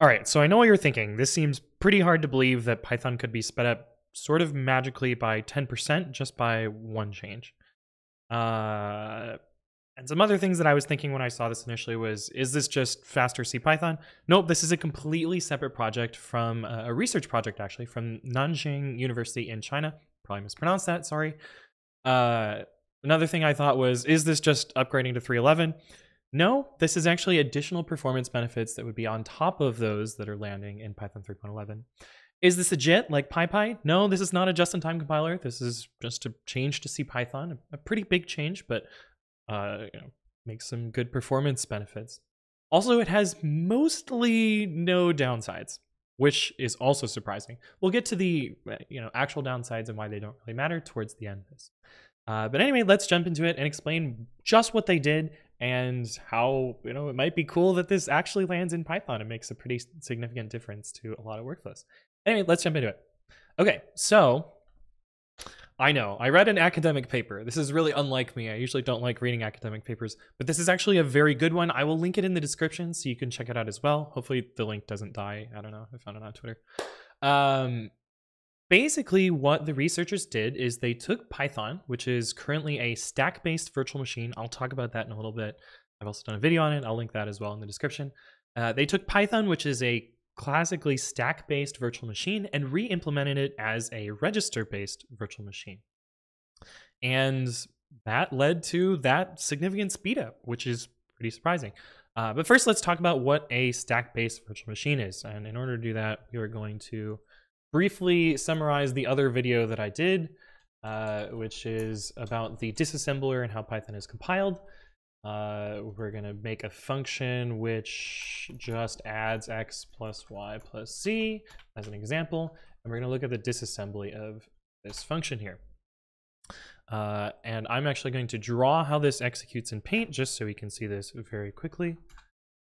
All right, so I know what you're thinking. This seems pretty hard to believe that Python could be sped up sort of magically by 10% just by one change. Uh, and some other things that I was thinking when I saw this initially was, is this just faster C Python? Nope, this is a completely separate project from uh, a research project actually from Nanjing University in China. Probably mispronounced that, sorry. Uh, another thing I thought was, is this just upgrading to 311? No, this is actually additional performance benefits that would be on top of those that are landing in Python 3.11. Is this a JIT like PyPy? No, this is not a just-in-time compiler. This is just a change to C Python, a pretty big change, but uh, you know, makes some good performance benefits. Also, it has mostly no downsides, which is also surprising. We'll get to the uh, you know actual downsides and why they don't really matter towards the end of this. Uh, but anyway, let's jump into it and explain just what they did and how you know it might be cool that this actually lands in Python. It makes a pretty significant difference to a lot of workflows. Anyway, let's jump into it. Okay, so I know I read an academic paper. This is really unlike me. I usually don't like reading academic papers, but this is actually a very good one. I will link it in the description so you can check it out as well. Hopefully the link doesn't die. I don't know. I found it on Twitter. Um, basically what the researchers did is they took Python, which is currently a stack-based virtual machine. I'll talk about that in a little bit. I've also done a video on it. I'll link that as well in the description. Uh, they took Python, which is a classically stack-based virtual machine, and re-implemented it as a register-based virtual machine. And that led to that significant speed up, which is pretty surprising. Uh, but first, let's talk about what a stack-based virtual machine is. And in order to do that, we are going to briefly summarize the other video that I did, uh, which is about the disassembler and how Python is compiled. Uh, we're going to make a function which just adds x plus y plus z as an example, and we're going to look at the disassembly of this function here. Uh, and I'm actually going to draw how this executes in Paint just so we can see this very quickly.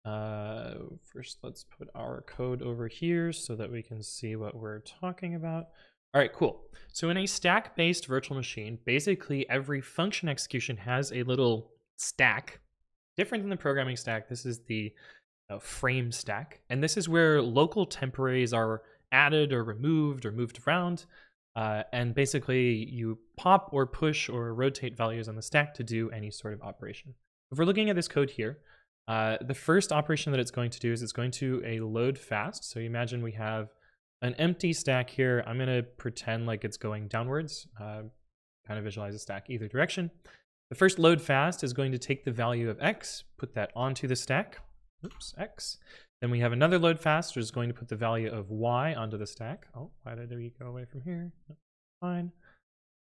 Uh, first, let's put our code over here so that we can see what we're talking about. All right, cool. So in a stack-based virtual machine, basically every function execution has a little stack. Different than the programming stack, this is the uh, frame stack. And this is where local temporaries are added or removed or moved around. Uh, and basically you pop or push or rotate values on the stack to do any sort of operation. If we're looking at this code here, uh, the first operation that it's going to do is it's going to a load fast. So imagine we have an empty stack here. I'm going to pretend like it's going downwards, uh, kind of visualize a stack either direction. The first load fast is going to take the value of x, put that onto the stack. Oops, x. Then we have another load fast, which is going to put the value of y onto the stack. Oh, why did we go away from here? fine.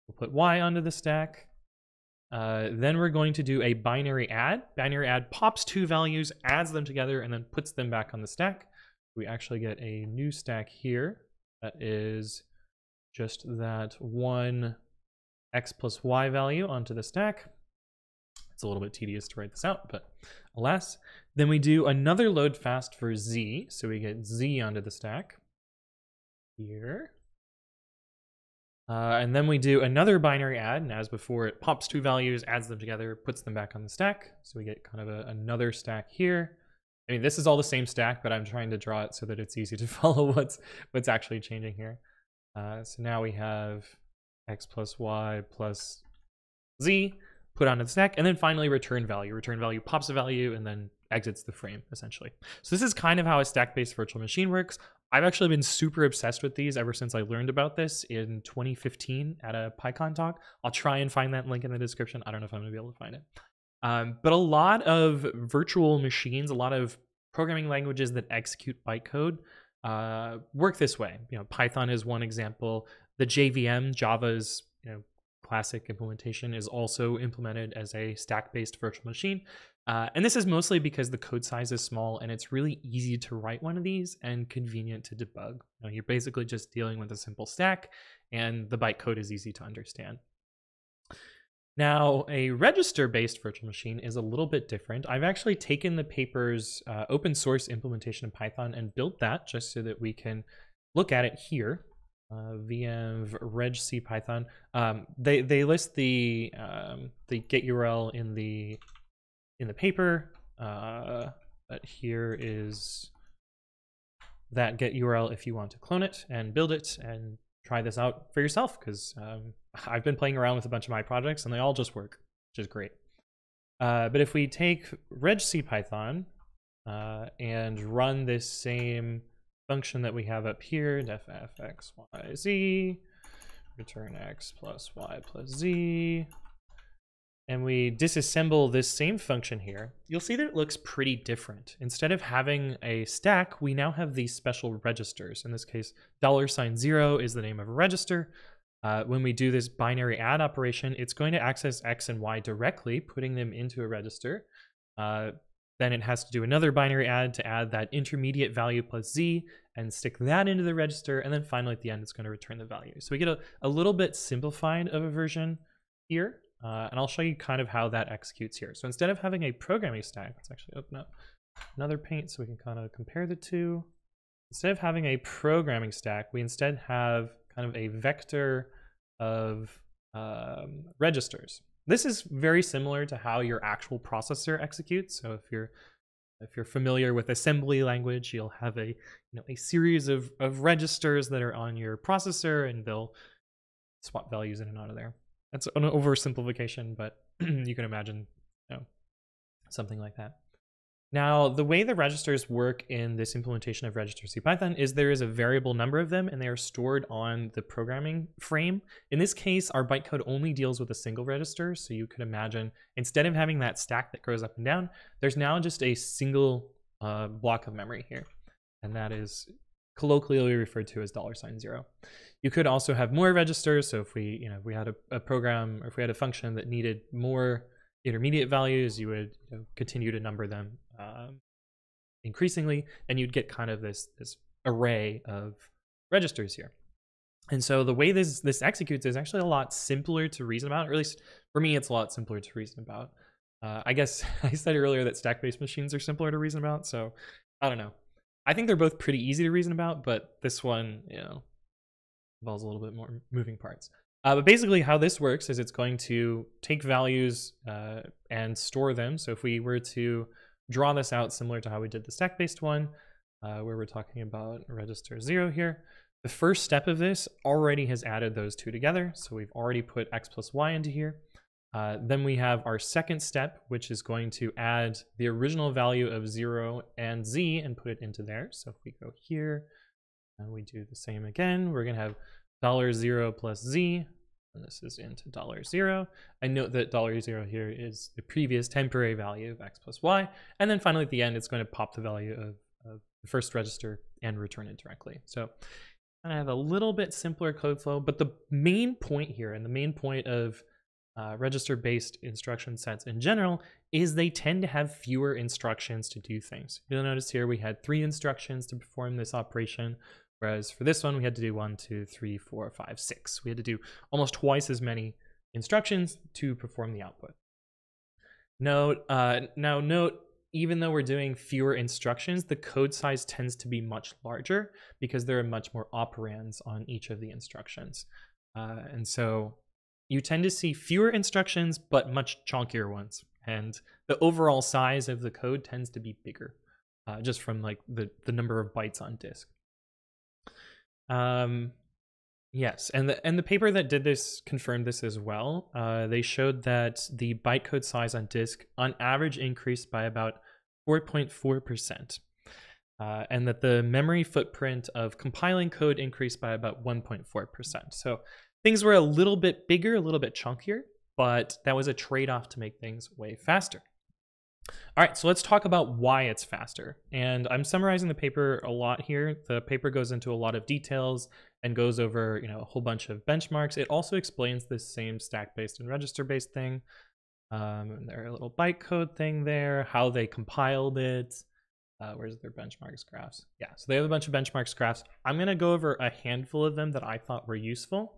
We'll put y onto the stack. Uh, then we're going to do a binary add. Binary add pops two values, adds them together, and then puts them back on the stack. We actually get a new stack here that is just that one x plus y value onto the stack. It's a little bit tedious to write this out, but alas. Then we do another load fast for z, so we get z onto the stack here. Uh, and then we do another binary add, and as before, it pops two values, adds them together, puts them back on the stack. So we get kind of a, another stack here. I mean, this is all the same stack, but I'm trying to draw it so that it's easy to follow what's what's actually changing here. Uh, so now we have x plus y plus z put onto the stack, and then finally return value. Return value pops a value and then exits the frame, essentially. So this is kind of how a stack-based virtual machine works. I've actually been super obsessed with these ever since I learned about this in 2015 at a PyCon talk. I'll try and find that link in the description. I don't know if I'm gonna be able to find it. Um, but a lot of virtual machines, a lot of programming languages that execute bytecode uh, work this way. You know, Python is one example. The JVM, Java's you know classic implementation, is also implemented as a stack-based virtual machine. Uh, and this is mostly because the code size is small and it's really easy to write one of these and convenient to debug. You know, you're basically just dealing with a simple stack and the bytecode is easy to understand. Now, a register-based virtual machine is a little bit different. I've actually taken the paper's uh, open source implementation of Python and built that just so that we can look at it here. Uh, VM reg C Python. Um, they they list the um, the git URL in the in the paper. Uh, but here is that git URL if you want to clone it and build it and try this out for yourself because um, I've been playing around with a bunch of my projects and they all just work, which is great. Uh, but if we take reg CPython uh, and run this same function that we have up here, def f x y z, return x plus y plus z, and we disassemble this same function here, you'll see that it looks pretty different. Instead of having a stack, we now have these special registers. In this case, dollar sign zero is the name of a register. Uh, when we do this binary add operation, it's going to access x and y directly, putting them into a register. Uh, then it has to do another binary add to add that intermediate value plus z and stick that into the register. And then finally at the end, it's going to return the value. So we get a, a little bit simplified of a version here. Uh, and I'll show you kind of how that executes here. So instead of having a programming stack, let's actually open up another paint so we can kind of compare the two. Instead of having a programming stack, we instead have kind of a vector of um, registers. This is very similar to how your actual processor executes. So if you're if you're familiar with assembly language, you'll have a you know a series of, of registers that are on your processor and they'll swap values in and out of there. That's an oversimplification, but you can imagine you know, something like that. Now, the way the registers work in this implementation of register CPython is there is a variable number of them and they are stored on the programming frame. In this case, our bytecode only deals with a single register. So you could imagine instead of having that stack that goes up and down, there's now just a single uh, block of memory here. And that is colloquially referred to as dollar sign zero. You could also have more registers. So if we, you know, if we had a, a program or if we had a function that needed more intermediate values, you would you know, continue to number them um, increasingly, and you'd get kind of this this array of registers here. And so the way this this executes is actually a lot simpler to reason about, or at least for me, it's a lot simpler to reason about. Uh, I guess I said earlier that stack-based machines are simpler to reason about, so I don't know. I think they're both pretty easy to reason about, but this one, you know, involves a little bit more moving parts. Uh, but basically how this works is it's going to take values uh, and store them. So if we were to draw this out similar to how we did the stack-based one, uh, where we're talking about register zero here, the first step of this already has added those two together. So we've already put x plus y into here. Uh, then we have our second step, which is going to add the original value of zero and z and put it into there. So if we go here and we do the same again, we're gonna have dollar zero plus z, and this is into dollar zero. I note that dollar zero here is the previous temporary value of x plus y. And then finally at the end, it's going to pop the value of, of the first register and return it directly. So I have a little bit simpler code flow, but the main point here and the main point of uh, register-based instruction sets in general is they tend to have fewer instructions to do things. You'll notice here we had three instructions to perform this operation, Whereas for this one, we had to do one, two, three, four, five, six. We had to do almost twice as many instructions to perform the output. Note, uh, now note, even though we're doing fewer instructions, the code size tends to be much larger because there are much more operands on each of the instructions. Uh, and so you tend to see fewer instructions, but much chunkier ones. And the overall size of the code tends to be bigger, uh, just from like the, the number of bytes on disk. Um, yes, and the and the paper that did this confirmed this as well. Uh, they showed that the bytecode size on disk on average increased by about 4.4 percent. Uh, and that the memory footprint of compiling code increased by about 1.4%. So things were a little bit bigger, a little bit chunkier, but that was a trade off to make things way faster. All right, so let's talk about why it's faster. And I'm summarizing the paper a lot here. The paper goes into a lot of details and goes over, you know, a whole bunch of benchmarks. It also explains this same stack-based and register-based thing. Um, their little bytecode thing there, how they compiled it. Uh, where's their benchmarks graphs? Yeah, so they have a bunch of benchmarks graphs. I'm gonna go over a handful of them that I thought were useful.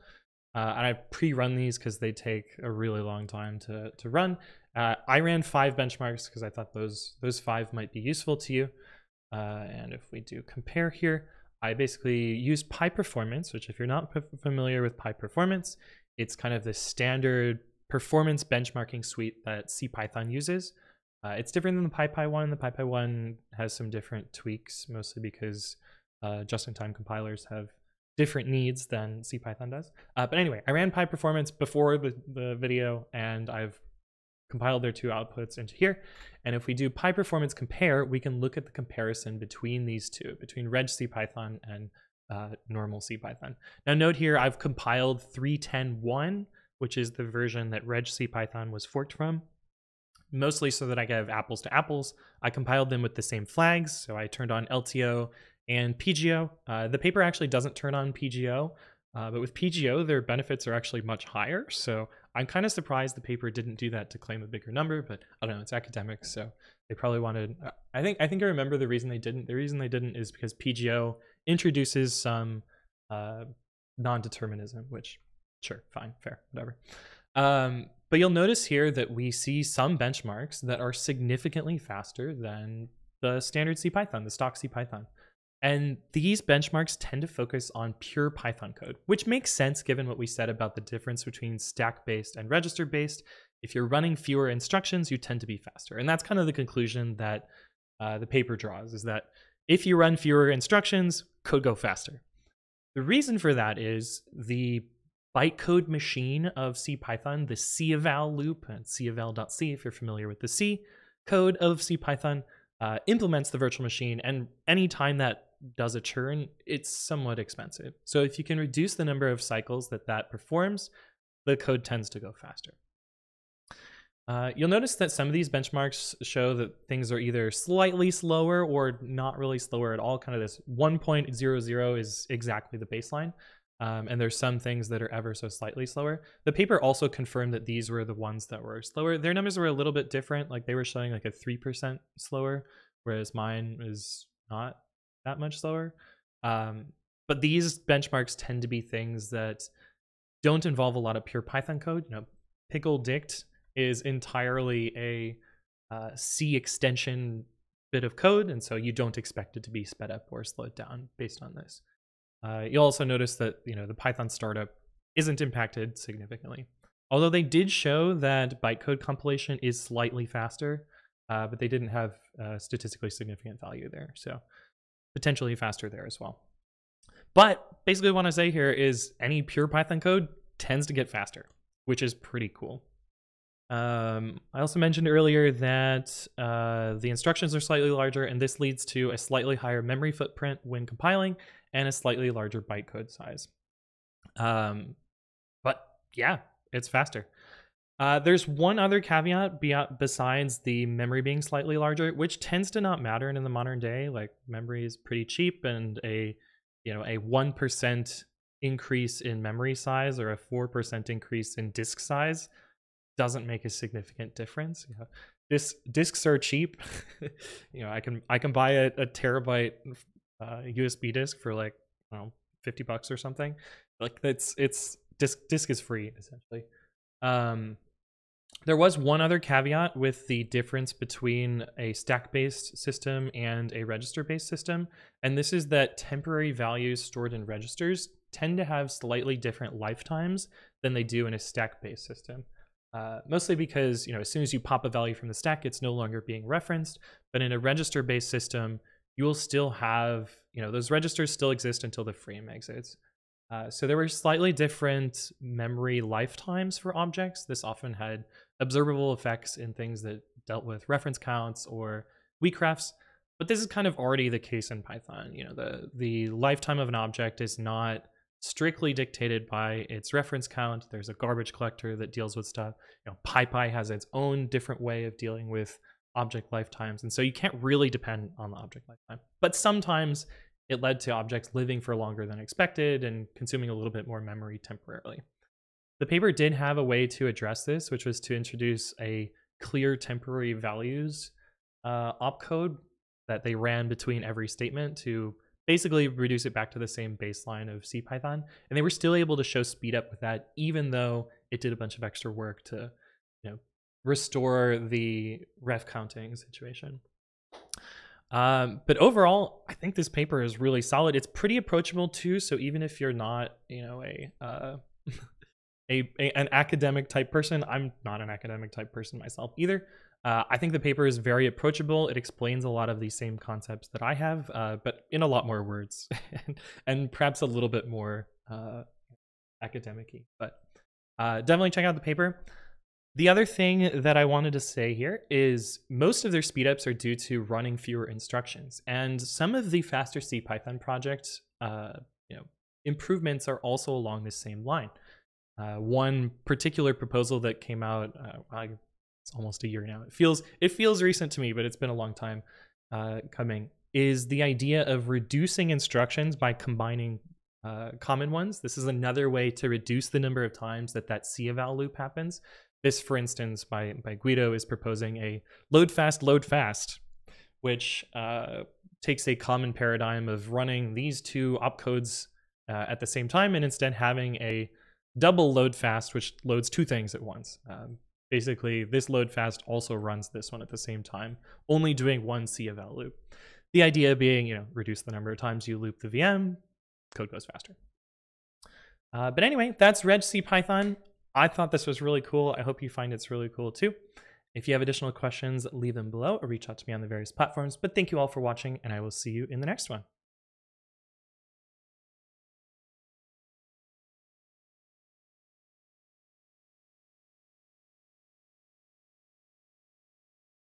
Uh, and I pre-run these because they take a really long time to, to run. Uh, I ran five benchmarks because I thought those those five might be useful to you. Uh, and if we do compare here, I basically used PyPerformance, which if you're not familiar with PyPerformance, it's kind of the standard performance benchmarking suite that CPython uses. Uh, it's different than the PyPy one. The PyPy one has some different tweaks, mostly because uh, just-in-time compilers have different needs than CPython does. Uh, but anyway, I ran PyPerformance before the, the video, and I've compiled their two outputs into here. And if we do PyPerformance compare, we can look at the comparison between these two, between Reg CPython and uh, normal CPython. Now note here, I've compiled 3.10.1, which is the version that Reg CPython was forked from, mostly so that I have apples to apples. I compiled them with the same flags, so I turned on LTO and PGO. Uh, the paper actually doesn't turn on PGO, uh, but with PGO, their benefits are actually much higher. So I'm kind of surprised the paper didn't do that to claim a bigger number, but I don't know, it's academic, so they probably wanted. I think I think I remember the reason they didn't. The reason they didn't is because PGO introduces some uh, non-determinism, which sure, fine, fair, whatever. Um, but you'll notice here that we see some benchmarks that are significantly faster than the standard CPython, the stock CPython. And these benchmarks tend to focus on pure Python code, which makes sense given what we said about the difference between stack-based and register-based. If you're running fewer instructions, you tend to be faster. And that's kind of the conclusion that uh, the paper draws, is that if you run fewer instructions, could go faster. The reason for that is the bytecode machine of CPython, the ceval loop, and ceval.c, if you're familiar with the C code of CPython, uh, implements the virtual machine. And anytime that does a churn, it's somewhat expensive. So if you can reduce the number of cycles that that performs, the code tends to go faster. Uh, you'll notice that some of these benchmarks show that things are either slightly slower or not really slower at all. Kind of this 1.00 is exactly the baseline. Um, and there's some things that are ever so slightly slower. The paper also confirmed that these were the ones that were slower. Their numbers were a little bit different. Like they were showing like a 3% slower, whereas mine is not that much slower. Um, but these benchmarks tend to be things that don't involve a lot of pure Python code. You know, PickleDict is entirely a uh, C extension bit of code, and so you don't expect it to be sped up or slowed down based on this. Uh, you'll also notice that you know the Python startup isn't impacted significantly. Although they did show that bytecode compilation is slightly faster, uh, but they didn't have statistically significant value there. So potentially faster there as well. But basically what I say here is any pure Python code tends to get faster, which is pretty cool. Um, I also mentioned earlier that uh, the instructions are slightly larger, and this leads to a slightly higher memory footprint when compiling and a slightly larger bytecode size. Um, but yeah, it's faster. Uh, there's one other caveat besides the memory being slightly larger, which tends to not matter in the modern day. Like memory is pretty cheap, and a you know a one percent increase in memory size or a four percent increase in disk size doesn't make a significant difference. You know, this disks are cheap. you know, I can I can buy a, a terabyte uh, USB disk for like I don't know, fifty bucks or something. Like it's it's disk disk is free essentially. Um, there was one other caveat with the difference between a stack-based system and a register-based system, and this is that temporary values stored in registers tend to have slightly different lifetimes than they do in a stack-based system. Uh, mostly because you know as soon as you pop a value from the stack, it's no longer being referenced. But in a register-based system, you will still have you know those registers still exist until the frame exits. Uh, so there were slightly different memory lifetimes for objects. This often had observable effects in things that dealt with reference counts or weak refs. But this is kind of already the case in Python. You know, the the lifetime of an object is not strictly dictated by its reference count. There's a garbage collector that deals with stuff. You know, PyPy has its own different way of dealing with object lifetimes, and so you can't really depend on the object lifetime. But sometimes it led to objects living for longer than expected and consuming a little bit more memory temporarily. The paper did have a way to address this, which was to introduce a clear temporary values uh, opcode that they ran between every statement to basically reduce it back to the same baseline of CPython. And they were still able to show speed up with that, even though it did a bunch of extra work to, you know, restore the ref counting situation. Um, but overall, I think this paper is really solid. It's pretty approachable too. So even if you're not, you know, a uh, a, a, an academic type person. I'm not an academic type person myself either. Uh, I think the paper is very approachable. It explains a lot of the same concepts that I have, uh, but in a lot more words and, perhaps a little bit more uh, academic But uh, definitely check out the paper. The other thing that I wanted to say here is most of their speedups are due to running fewer instructions, and some of the faster C Python project, uh, you know, improvements are also along the same line. Uh, one particular proposal that came out, uh, it's almost a year now. It feels it feels recent to me, but it's been a long time uh, coming. Is the idea of reducing instructions by combining uh, common ones. This is another way to reduce the number of times that that C eval loop happens. This, for instance, by by Guido is proposing a load fast, load fast, which uh, takes a common paradigm of running these two opcodes uh, at the same time, and instead having a double load fast, which loads two things at once. Um, Basically, this load fast also runs this one at the same time, only doing one C eval loop. The idea being, you know, reduce the number of times you loop the VM, code goes faster. Uh, but anyway, that's Reg C Python. I thought this was really cool. I hope you find it's really cool too. If you have additional questions, leave them below or reach out to me on the various platforms. But thank you all for watching, and I will see you in the next one.